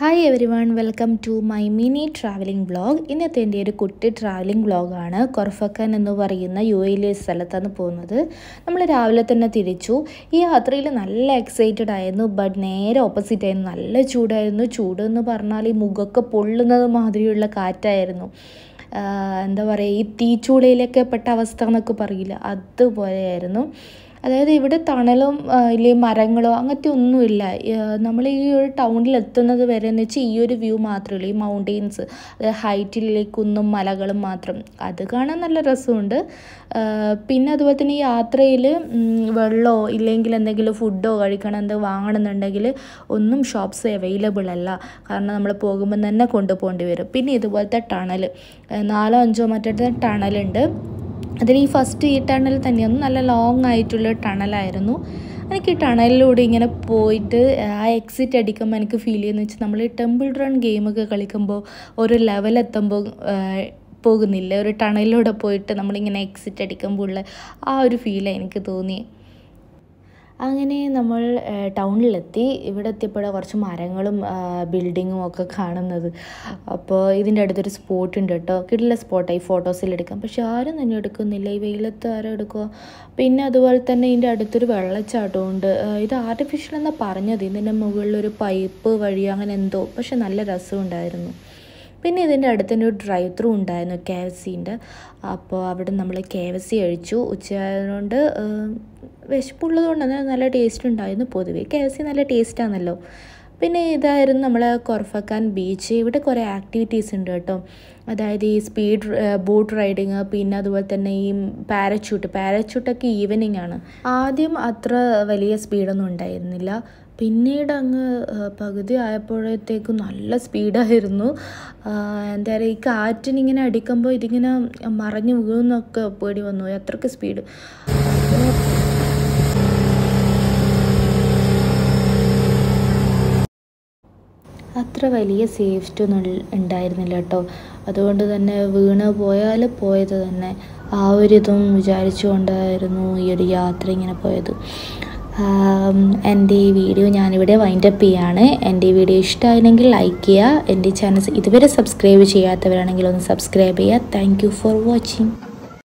Hi everyone welcome to my mini travelling vlog ഇന്നത്തെ എന്റെ ഒരു കുട്ടി ട്രാവലിംഗ് വ്ളോഗാണ് കൊർഫക്കൻ എന്ന് പറയുന്ന യു എയിലെ സ്ഥലത്താണ് പോകുന്നത്. നമ്മൾ രാവിലെ തന്നെ തിരിച്ചു. ഈ യാത്രയിൽ നല്ല എക്സൈറ്റഡ് ആയിരുന്നു. ബട്ട് നേരെ ഓപ്പോസിറ്റ് ആയിരുന്നു. നല്ല ചൂടായിരുന്നു. ചൂട് എന്ന് പറഞ്ഞാൽ ഈ മുഖമൊക്കെ പൊള്ളുന്നത് മാതിരിയുള്ള കാറ്റായിരുന്നു. എന്താ പറയുക ഈ തീച്ചൂളയിലൊക്കെ പെട്ട അവസ്ഥ എന്നൊക്കെ പറയില്ല. അതുപോലെയായിരുന്നു. അതായത് ഇവിടെ തണലും ഇല്ലേ മരങ്ങളോ അങ്ങനത്തെ ഒന്നുമില്ല. നമ്മൾ ഈ ഒരു ടൗണിൽ എത്തുന്നത് വരെ എന്ന് വെച്ചാൽ ഈ ഒരു വ്യൂ മാത്രമേ ഈ മൗണ്ടെയിൻസ് അതായത് ഹൈറ്റിലെ കുന്നും മലകളും മാത്രം. അത് കാണാൻ നല്ല രസമുണ്ട്. പിന്നെ അതുപോലെ തന്നെ യാത്രയിൽ വെള്ളമോ ഇല്ലെങ്കിൽ എന്തെങ്കിലും ഫുഡോ കഴിക്കണം എന്ത് വാങ്ങണമെന്നുണ്ടെങ്കിൽ ഒന്നും ഷോപ്സ് അവൈലബിൾ അല്ല. കാരണം നമ്മൾ പോകുമ്പോൾ തന്നെ കൊണ്ടുപോകേണ്ടി വരും. പിന്നെ ഇതുപോലത്തെ ടണൽ നാലോ അഞ്ചോ മറ്റേ ടണലുണ്ട് അതിൽ ഈ ഫസ്റ്റ് ഈ ടണൽ തന്നെയൊന്നും നല്ല ലോങ് ആയിട്ടുള്ള ടണലായിരുന്നു എനിക്ക് ടണലിലൂടെ ഇങ്ങനെ പോയിട്ട് ആ എക്സിറ്റ് അടിക്കുമ്പോൾ എനിക്ക് ഫീൽ ചെയ്യുന്നത് വെച്ചാൽ നമ്മൾ ടെമ്പിൾ റൺ ഗെയിമൊക്കെ കളിക്കുമ്പോൾ ഒരു ലെവൽ എത്തുമ്പോൾ പോകുന്നില്ല. ഒരു ടണലിലൂടെ പോയിട്ട് നമ്മളിങ്ങനെ എക്സിറ്റ് അടിക്കുമ്പോൾ ഉള്ള ആ ഒരു ഫീലാണ് എനിക്ക് തോന്നി. അങ്ങനെ നമ്മൾ ടൗണിലെത്തി. ഇവിടെ എത്തിയപ്പോഴാണ് കുറച്ച് മരങ്ങളും ബിൽഡിങ്ങും ഒക്കെ കാണുന്നത്. അപ്പോൾ ഇതിന്റെ അടുത്തൊരു സ്പോട്ട് ഉണ്ട് കേട്ടോ. കിടില സ്പോട്ടായി ഫോട്ടോസിൽ എടുക്കാം. പക്ഷെ ആരും തന്നെ എടുക്കുന്നില്ല. ഈ വെയിലത്ത് ആരും എടുക്കുക പിന്നെ അതുപോലെ തന്നെ ഇതിന്റെ അടുത്തൊരു വെള്ളച്ചാട്ടമുണ്ട്. ഇത് ആർട്ടിഫിഷ്യൽ എന്നാണ് പറഞ്ഞത്. ഇതിന്റെ മുകളിലൊരു പൈപ്പ് വഴി അങ്ങനെ എന്തോ. പക്ഷെ നല്ല രസമുണ്ടായിരുന്നു. പിന്നെ ഇതിന്റെ അടുത്ത് തന്നെ ഒരു ഡ്രൈവ് ത്രൂ ഉണ്ടായിരുന്നു കെ എഫ് സീന്റെ അപ്പോൾ അവിടെ നമ്മൾ കെ എഫ് സി കഴിച്ചു. ഉച്ചയായതുകൊണ്ട് വിശപ്പുള്ളത് കൊണ്ട് തന്നെ നല്ല ടേസ്റ്റ് ഉണ്ടായിരുന്നു പൊതുവേ. കെ എഫ് സി നല്ല ടേസ്റ്റാണല്ലോ പിന്നെ ഇതായിരുന്നു നമ്മളെ കൊർഫക്കാൻ ബീച്ച് ഇവിടെ കുറേ ആക്ടിവിറ്റീസ് ഉണ്ട് കേട്ടോ. അതായത് ഈ സ്പീഡ് ബോട്ട് റൈഡിങ് പിന്നെ അതുപോലെ തന്നെ ഈ പാരച്യൂട്ട് പാരച്യൂട്ടൊക്കെ ഈവനിങ് ആണ്. ആദ്യം അത്ര വലിയ സ്പീഡൊന്നും ഉണ്ടായിരുന്നില്ല. പിന്നീട് അങ്ങ് പകുതി ആയപ്പോഴത്തേക്കും നല്ല സ്പീഡായിരുന്നു എന്താ പറയുക ഈ കാറ്റിനിങ്ങനെ അടിക്കുമ്പോൾ ഇതിങ്ങനെ മറഞ്ഞു വീഴുന്നൊക്കെ പേടി വന്നു. അത്രയ്ക്ക് സ്പീഡ് അത്ര വലിയ സേഫ്റ്റി ഒന്നും ഉണ്ടായിരുന്നില്ല കേട്ടോ. അതുകൊണ്ട് തന്നെ വീണ് പോയാൽ പോയത് തന്നെ ആ ഒരു ഇതും വിചാരിച്ചുകൊണ്ടായിരുന്നു ഈ ഒരു യാത്ര ഇങ്ങനെ പോയത്. എന്റെ ഈ വീഡിയോ ഞാനിവിടെ വൈൻഡപ്പ് ചെയ്യാണ്. എന്റെ ഈ വീഡിയോ ഇഷ്ടമായില്ലെങ്കിൽ ലൈക്ക് ചെയ്യുക. എന്റെ ചാനൽ ഇതുവരെ സബ്സ്ക്രൈബ് ചെയ്യാത്തവരാണെങ്കിൽ ഒന്ന് സബ്സ്ക്രൈബ് ചെയ്യുക. Thank for watching